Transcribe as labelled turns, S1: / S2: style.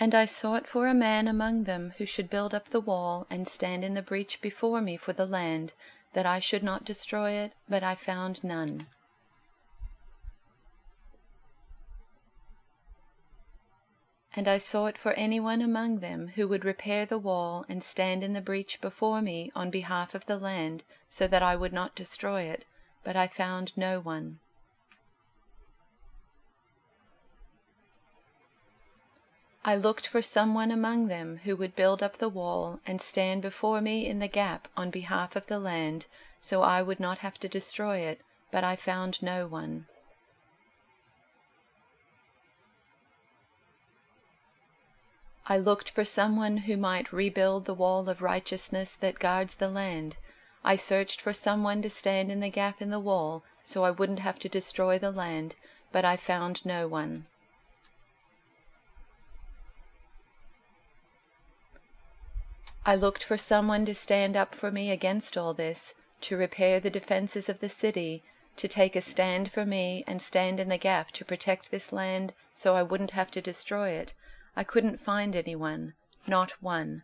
S1: And I sought for a man among them who should build up the wall and stand in the breach before me for the land, that I should not destroy it, but I found none. And I sought for any one among them who would repair the wall and stand in the breach before me on behalf of the land, so that I would not destroy it, but I found no one. I looked for someone among them who would build up the wall and stand before me in the gap on behalf of the land, so I would not have to destroy it, but I found no one. I looked for someone who might rebuild the wall of righteousness that guards the land. I searched for someone to stand in the gap in the wall so I wouldn't have to destroy the land, but I found no one. I looked for someone to stand up for me against all this, to repair the defenses of the city, to take a stand for me and stand in the gap to protect this land so I wouldn't have to destroy it. I couldn't find anyone, not one.